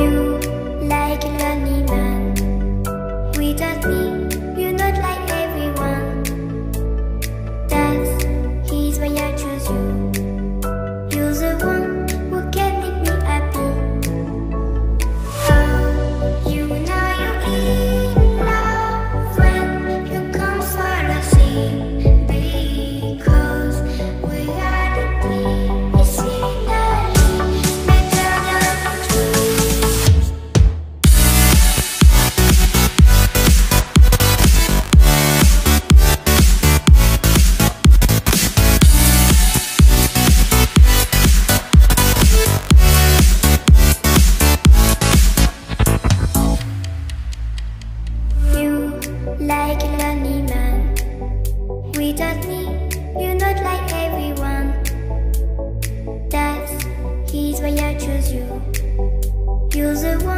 you. like a lonely man. Without me, you're not like everyone. That's he's why I chose you. You're the one.